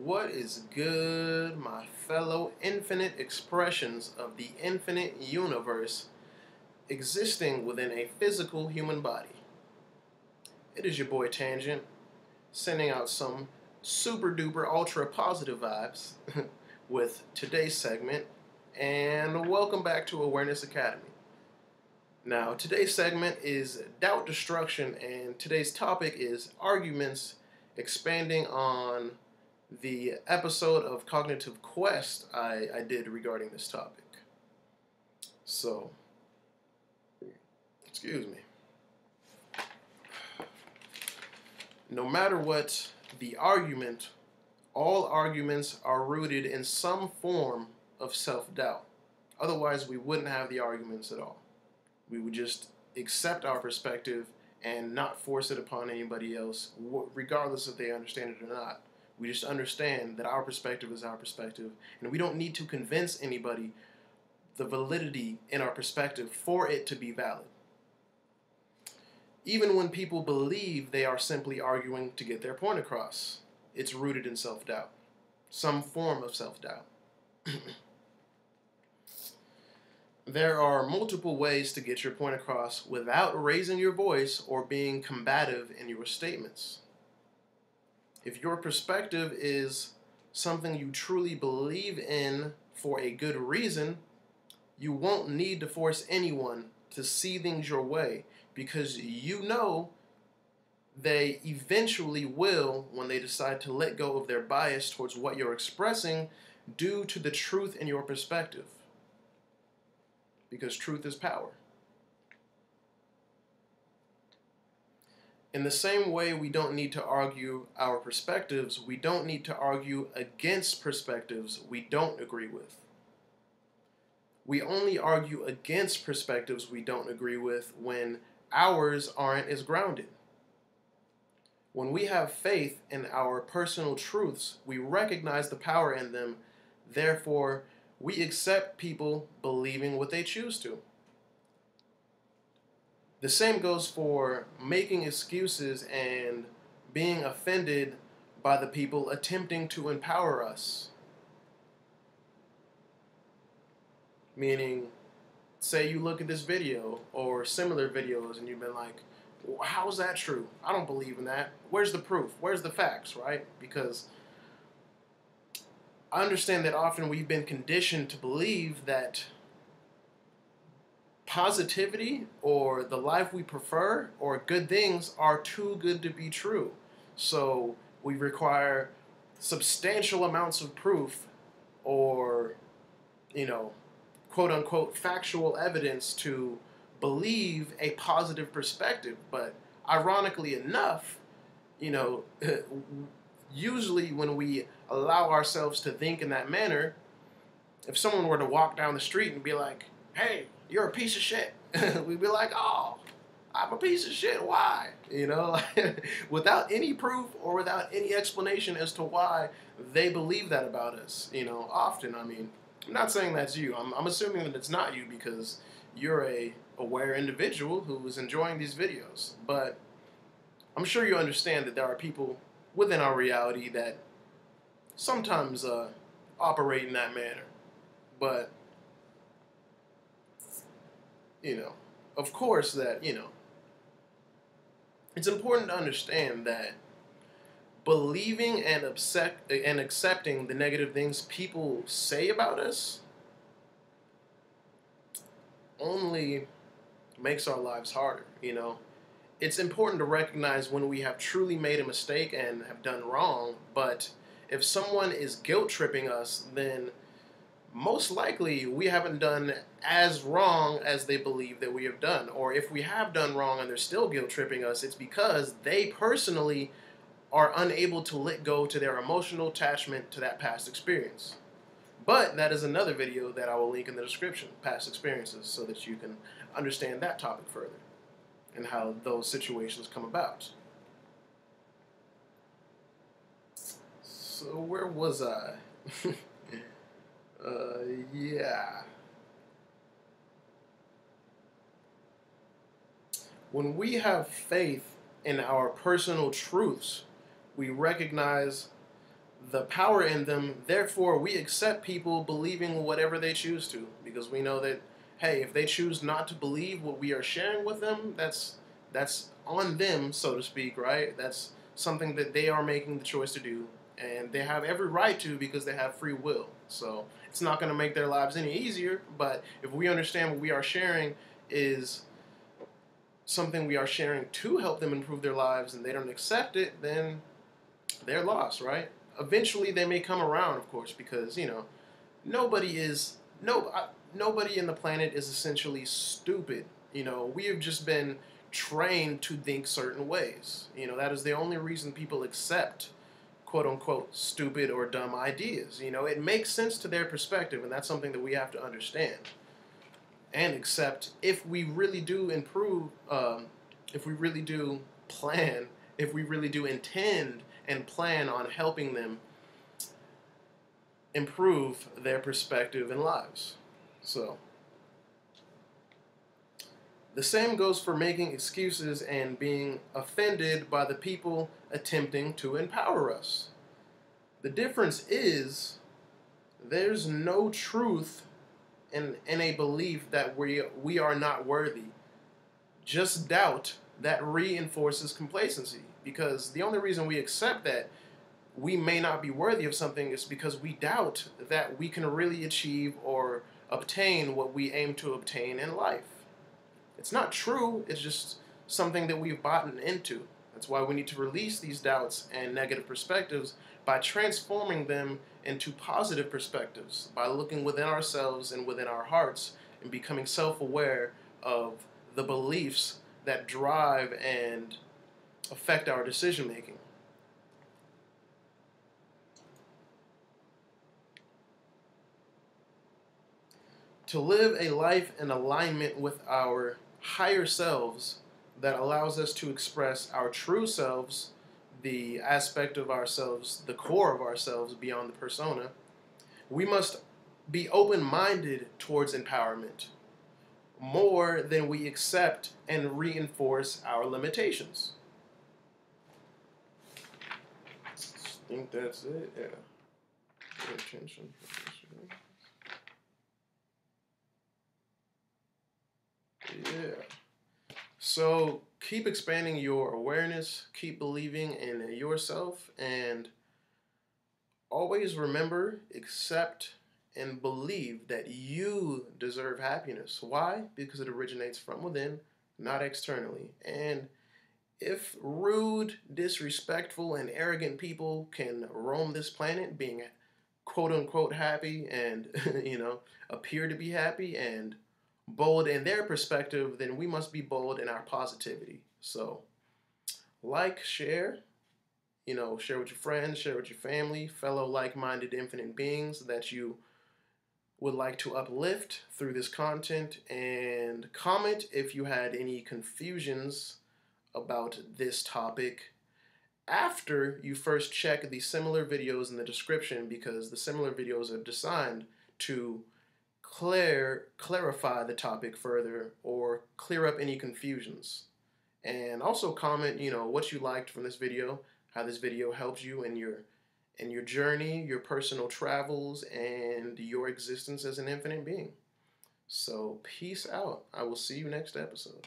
What is good, my fellow infinite expressions of the infinite universe existing within a physical human body? It is your boy Tangent, sending out some super duper ultra positive vibes with today's segment, and welcome back to Awareness Academy. Now, today's segment is doubt destruction, and today's topic is arguments expanding on the episode of Cognitive Quest I, I did regarding this topic. So, excuse me. No matter what the argument, all arguments are rooted in some form of self doubt. Otherwise, we wouldn't have the arguments at all. We would just accept our perspective and not force it upon anybody else, regardless if they understand it or not. We just understand that our perspective is our perspective, and we don't need to convince anybody the validity in our perspective for it to be valid. Even when people believe they are simply arguing to get their point across, it's rooted in self doubt, some form of self doubt. There are multiple ways to get your point across without raising your voice or being combative in your statements. If your perspective is something you truly believe in for a good reason, you won't need to force anyone to see things your way because you know they eventually will when they decide to let go of their bias towards what you're expressing due to the truth in your perspective because truth is power. In the same way, we don't need to argue our perspectives, we don't need to argue against perspectives we don't agree with. We only argue against perspectives we don't agree with when ours aren't as grounded. When we have faith in our personal truths, we recognize the power in them, therefore, we accept people believing what they choose to. The same goes for making excuses and being offended by the people attempting to empower us. Meaning, say you look at this video or similar videos and you've been like, how's that true? I don't believe in that. Where's the proof? Where's the facts, right? Because I understand that often we've been conditioned to believe that positivity or the life we prefer or good things are too good to be true. So we require substantial amounts of proof or, you know, quote unquote factual evidence to believe a positive perspective. But ironically enough, you know, usually when we allow ourselves to think in that manner, if someone were to walk down the street and be like, hey, you're a piece of shit, we'd be like, oh, I'm a piece of shit. Why? You know, without any proof or without any explanation as to why they believe that about us. You know, often, I mean, I'm not saying that's you. I'm, I'm assuming that it's not you because you're a aware individual who is enjoying these videos. But I'm sure you understand that there are people within our reality that sometimes uh, operate in that manner. But, you know, of course, that, you know, it's important to understand that believing and, upset, and accepting the negative things people say about us only makes our lives harder, you know? It's important to recognize when we have truly made a mistake and have done wrong, but if someone is guilt tripping us, then most likely we haven't done as wrong as they believe that we have done. Or if we have done wrong and they're still guilt tripping us, it's because they personally are unable to let go to their emotional attachment to that past experience. But that is another video that I will link in the description, past experiences, so that you can understand that topic further and how those situations come about. So where was I? uh, yeah. When we have faith in our personal truths, we recognize the power in them. Therefore, we accept people believing whatever they choose to because we know that hey, if they choose not to believe what we are sharing with them, that's that's on them, so to speak, right? That's something that they are making the choice to do, and they have every right to because they have free will. So it's not going to make their lives any easier. But if we understand what we are sharing is something we are sharing to help them improve their lives, and they don't accept it, then they're lost, right? Eventually, they may come around, of course, because you know nobody is no nobody in the planet is essentially stupid. You know, we have just been trained to think certain ways. You know, that is the only reason people accept quote unquote stupid or dumb ideas. You know, it makes sense to their perspective, and that's something that we have to understand and accept if we really do improve, um, if we really do plan, if we really do intend and plan on helping them improve their perspective and lives. So. The same goes for making excuses and being offended by the people attempting to empower us. The difference is there's no truth in, in a belief that we, we are not worthy. Just doubt that reinforces complacency because the only reason we accept that we may not be worthy of something is because we doubt that we can really achieve or obtain what we aim to obtain in life. It's not true, it's just something that we've bought into. That's why we need to release these doubts and negative perspectives by transforming them into positive perspectives, by looking within ourselves and within our hearts and becoming self aware of the beliefs that drive and affect our decision making. To live a life in alignment with our higher selves that allows us to express our true selves, the aspect of ourselves, the core of ourselves beyond the persona, we must be open minded towards empowerment more than we accept and reinforce our limitations. I think that's it. Yeah. Attention. Yeah. So keep expanding your awareness, keep believing in yourself, and always remember, accept, and believe that you deserve happiness. Why? Because it originates from within, not externally. And if rude, disrespectful, and arrogant people can roam this planet being quote unquote happy and, you know, appear to be happy and bold in their perspective, then we must be bold in our positivity. So, like, share, you know, share with your friends, share with your family, fellow like minded infinite beings that you would like to uplift through this content, and comment if you had any confusions about this topic after you first check the similar videos in the description because the similar videos are designed to clear, clarify the topic further or clear up any confusions. And also comment, you know, what you liked from this video, how this video helped you in your in your journey, your personal travels, and your existence as an infinite being. So, peace out. I will see you next episode.